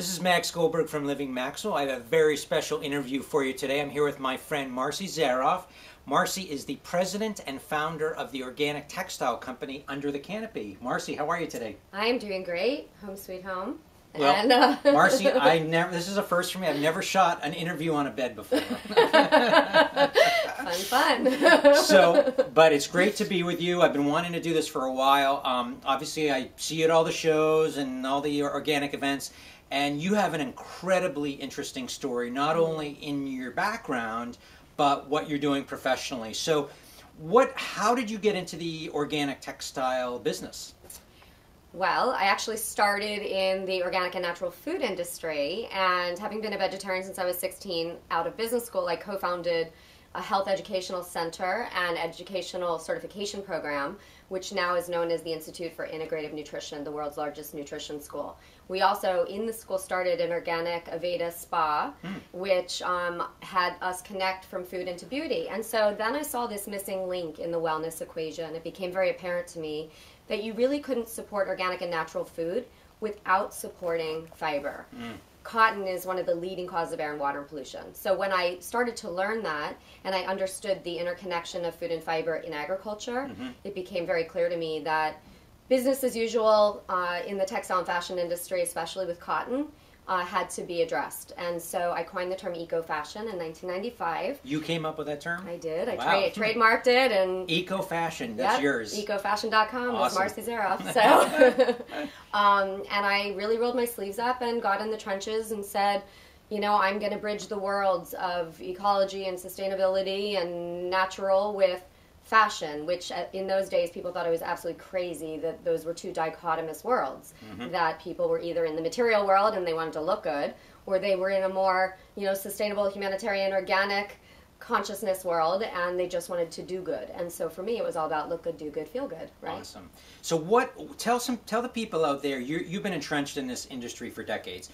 This is Max Goldberg from Living Maxwell. I have a very special interview for you today. I'm here with my friend Marci Zaroff. Marci is the president and founder of the organic textile company Under the Canopy. Marci, how are you today? I'm doing great. Home sweet home. Well, and, uh, Marci, I never. This is a first for me. I've never shot an interview on a bed before. fun, fun. so, but it's great to be with you. I've been wanting to do this for a while. Um, obviously, I see you at all the shows and all the organic events, and you have an incredibly interesting story, not only in your background, but what you're doing professionally. So, what? How did you get into the organic textile business? Well, I actually started in the organic and natural food industry, and having been a vegetarian since I was 16, out of business school, I co founded a health educational center and educational certification program, which now is known as the Institute for Integrative Nutrition, the world's largest nutrition school. We also, in the school, started an organic Aveda spa, mm. which um, had us connect from food into beauty. And so then I saw this missing link in the wellness equation. It became very apparent to me that you really couldn't support organic and natural food without supporting fiber. Mm. Cotton is one of the leading causes of air and water pollution. So when I started to learn that and I understood the interconnection of food and fiber in agriculture, mm-hmm. it became very clear to me that business as usual uh, in the textile and fashion industry, especially with cotton, uh, had to be addressed. And so I coined the term eco fashion in 1995. You came up with that term? I did. I wow. tra- trademarked it and eco fashion. That's yep, yours. Ecofashion.com. Awesome. Marci Zaroff. So, um, and I really rolled my sleeves up and got in the trenches and said, you know, I'm going to bridge the worlds of ecology and sustainability and natural with fashion, which uh, in those days people thought it was absolutely crazy that those were two dichotomous worlds. Mm-hmm. That people were either in the material world and they wanted to look good, or they were in a more you know sustainable, humanitarian, organic consciousness world and they just wanted to do good and so for me it was all about look good do good feel good right awesome so what tell some tell the people out there you, you've been entrenched in this industry for decades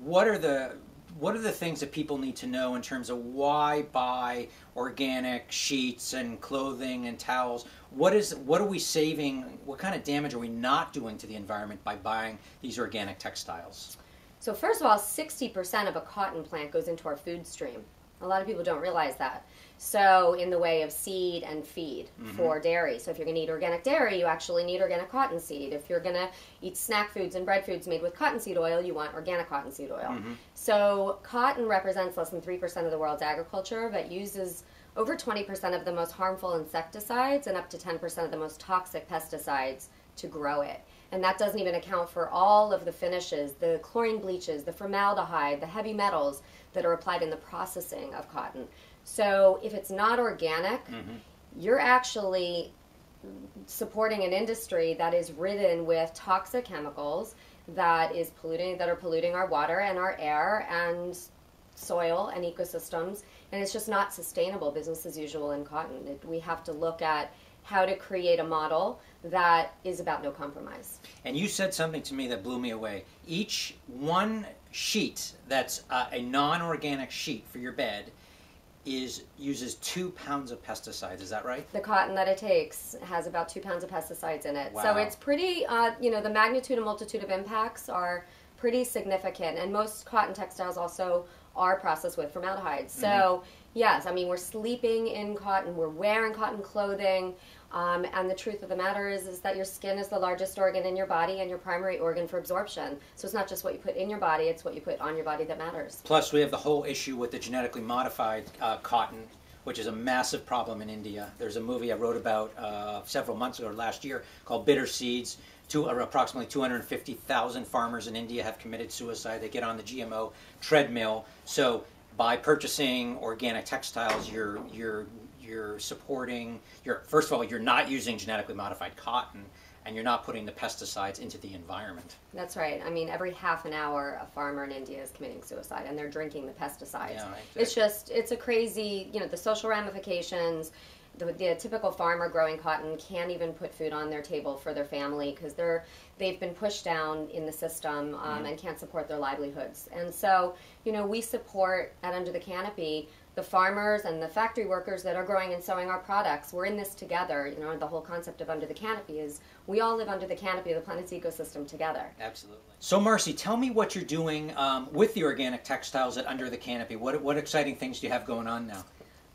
what are the what are the things that people need to know in terms of why buy organic sheets and clothing and towels? What is what are we saving? What kind of damage are we not doing to the environment by buying these organic textiles? So first of all, 60% of a cotton plant goes into our food stream. A lot of people don't realize that. So, in the way of seed and feed mm-hmm. for dairy. So, if you're going to eat organic dairy, you actually need organic cottonseed. If you're going to eat snack foods and bread foods made with cottonseed oil, you want organic cottonseed oil. Mm-hmm. So, cotton represents less than 3% of the world's agriculture, but uses over 20% of the most harmful insecticides and up to 10% of the most toxic pesticides to grow it. And that doesn't even account for all of the finishes, the chlorine bleaches, the formaldehyde, the heavy metals that are applied in the processing of cotton. So if it's not organic, mm-hmm. you're actually supporting an industry that is ridden with toxic chemicals that is polluting that are polluting our water and our air and soil and ecosystems and it's just not sustainable business as usual in cotton it, we have to look at how to create a model that is about no compromise and you said something to me that blew me away each one sheet that's uh, a non-organic sheet for your bed is uses two pounds of pesticides. Is that right? The cotton that it takes has about two pounds of pesticides in it. Wow. So it's pretty, uh, you know, the magnitude and multitude of impacts are pretty significant. And most cotton textiles also are processed with formaldehyde. So, mm-hmm. Yes, I mean, we're sleeping in cotton, we're wearing cotton clothing. Um, and the truth of the matter is, is that your skin is the largest organ in your body and your primary organ for absorption. So it's not just what you put in your body; it's what you put on your body that matters. Plus, we have the whole issue with the genetically modified uh, cotton, which is a massive problem in India. There's a movie I wrote about uh, several months ago, last year, called Bitter Seeds. Two, approximately 250,000 farmers in India have committed suicide. They get on the GMO treadmill. So by purchasing organic textiles, you're you're you're supporting you're first of all you're not using genetically modified cotton and you're not putting the pesticides into the environment. That's right. I mean, every half an hour, a farmer in India is committing suicide, and they're drinking the pesticides. Yeah, It's just, it's a crazy, you know, the social ramifications. The, the, typical farmer growing cotton can't even put food on their table for their family because they're they've been pushed down in the system um, mm. and can't support their livelihoods. And so, you know, we support at Under the Canopy the farmers and the factory workers that are growing and sowing our products. We're in this together. You know, the whole concept of under the canopy is we all live under the canopy of the planet's ecosystem together. Absolutely. So, Marci, tell me what you're doing um, with the organic textiles at Under the Canopy. What, what exciting things do you have going on now?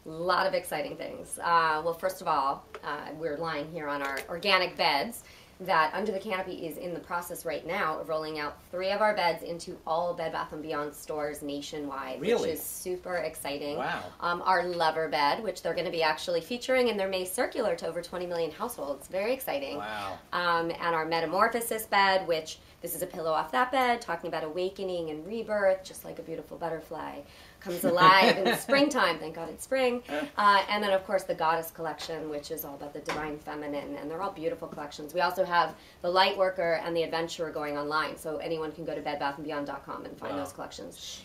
A lot of exciting things. Uh, well, first of all, uh, we're lying here on our organic beds that Under the Canopy is in the process right now of rolling out three of our beds into all Bed Bath & Beyond stores nationwide, Really? which is super exciting. Wow. Um, our Lover bed, which they're going to be actually featuring in their May circular to over 20 million households. Very exciting. Wow. Um, and our Metamorphosis bed, which this is a pillow off that bed, talking about awakening and rebirth, just like a beautiful butterfly comes alive in the springtime. Thank God it's spring. Uh, and then, of course, the Goddess collection, which is all about the divine feminine, and they're all beautiful collections. We also have the Light Worker and the Adventurer going online, so anyone can go to bedbathandbeyond.com and find Wow. those collections.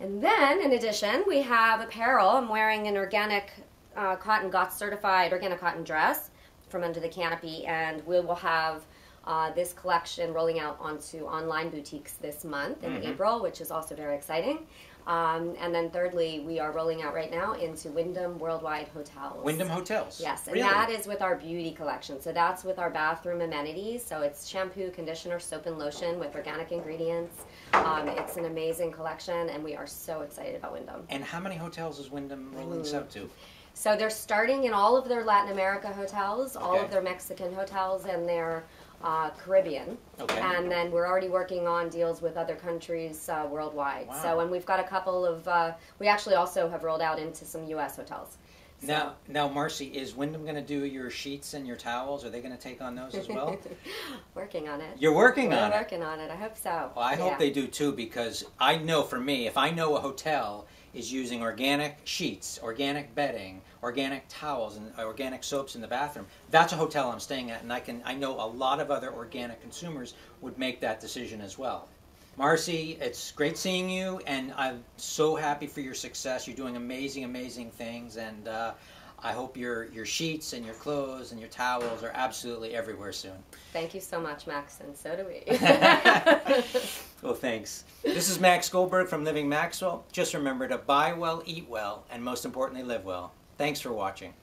And then, in addition, we have apparel. I'm wearing an organic uh, cotton GOTS certified organic cotton dress from Under the Canopy, and we will have uh, this collection rolling out onto online boutiques this month in Mhm. April, which is also very exciting. Um, and then, thirdly, we are rolling out right now into Wyndham Worldwide Hotels. Wyndham Hotels. Yes, and really? that is with our beauty collection. So that's with our bathroom amenities. So it's shampoo, conditioner, soap, and lotion with organic ingredients. Um, it's an amazing collection, and we are so excited about Wyndham. And how many hotels is Wyndham rolling this out to? So they're starting in all of their Latin America hotels, all Okay. of their Mexican hotels, and their uh, Caribbean. Okay. And then we're already working on deals with other countries uh, worldwide. Wow. So, and we've got a couple of, uh, we actually also have rolled out into some U.S. hotels. So- Now, now, Marci, is Wyndham going to do your sheets and your towels? Are they going to take on those as well? working on it. You're working We're on it. working on it. I hope so. Well, I hope they do too because I know for me, if I know a hotel is using organic sheets, organic bedding, organic towels, and organic soaps in the bathroom, that's a hotel I'm staying at, and I can I know a lot of other organic consumers would make that decision as well. Marci, it's great seeing you, and I'm so happy for your success. You're doing amazing, amazing things, and uh, I hope your your sheets and your clothes and your towels are absolutely everywhere soon. Thank you so much, Max, and so do we. Well, thanks. This is Max Goldberg from Living Maxwell. Just remember to buy well, eat well, and most importantly, live well. Thanks for watching.